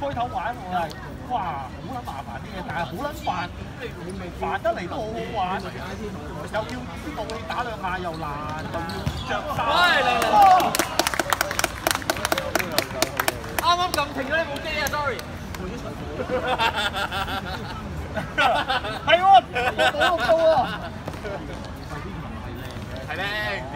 開頭玩我係哇好撚麻煩啲嘅，但係好撚煩，煩得嚟都好好玩，又要知道你打兩下又難，又要著衫。啱啱撳停咗呢部機啊，sorry。係喎，我冇咁高啊！系靓啲，